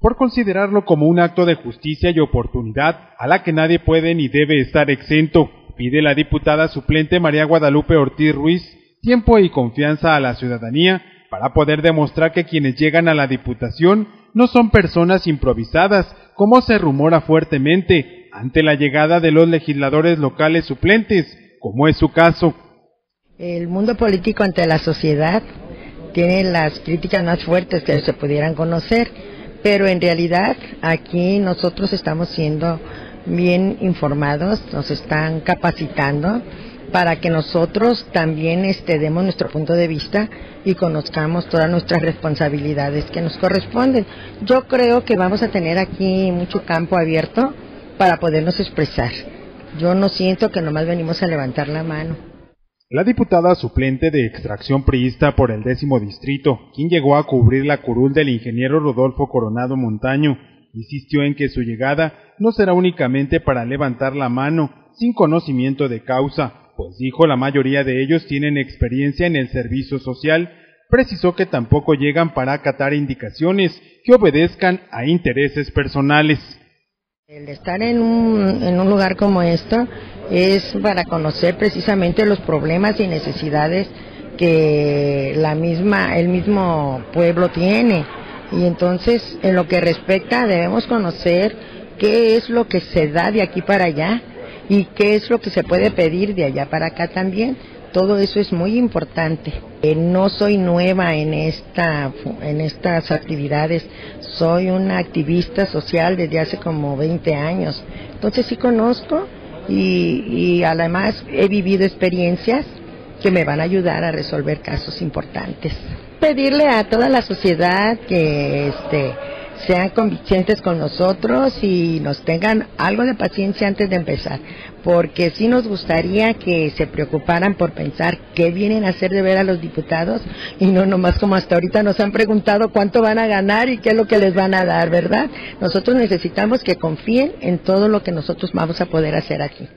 por considerarlo como un acto de justicia y oportunidad a la que nadie puede ni debe estar exento, pide la diputada suplente María Guadalupe Ortiz Ruiz tiempo y confianza a la ciudadanía para poder demostrar que quienes llegan a la Diputación no son personas improvisadas, como se rumora fuertemente, ante la llegada de los legisladores locales suplentes, como es su caso. El mundo político ante la sociedad tiene las críticas más fuertes que se pudieran conocer, pero en realidad aquí nosotros estamos siendo bien informados, nos están capacitando para que nosotros también este, demos nuestro punto de vista y conozcamos todas nuestras responsabilidades que nos corresponden. Yo creo que vamos a tener aquí mucho campo abierto para podernos expresar. Yo no siento que nomás venimos a levantar la mano. La diputada suplente de extracción priista por el décimo distrito, quien llegó a cubrir la curul del ingeniero Rodolfo Coronado Montaño, insistió en que su llegada no será únicamente para levantar la mano, sin conocimiento de causa, pues dijo la mayoría de ellos tienen experiencia en el servicio social, precisó que tampoco llegan para acatar indicaciones que obedezcan a intereses personales. El estar en un, lugar como esto es para conocer precisamente los problemas y necesidades que la misma, el mismo pueblo tiene. Y entonces, en lo que respecta, debemos conocer qué es lo que se da de aquí para allá y qué es lo que se puede pedir de allá para acá también. Todo eso es muy importante. Eh, no soy nueva en, esta, en estas actividades, soy una activista social desde hace como 20 años. Entonces sí conozco y, y además he vivido experiencias que me van a ayudar a resolver casos importantes. Pedirle a toda la sociedad que este, sean convincentes con nosotros y nos tengan algo de paciencia antes de empezar, porque sí nos gustaría que se preocuparan por pensar qué vienen a hacer de ver a los diputados y no nomás como hasta ahorita nos han preguntado cuánto van a ganar y qué es lo que les van a dar, ¿verdad? Nosotros necesitamos que confíen en todo lo que nosotros vamos a poder hacer aquí.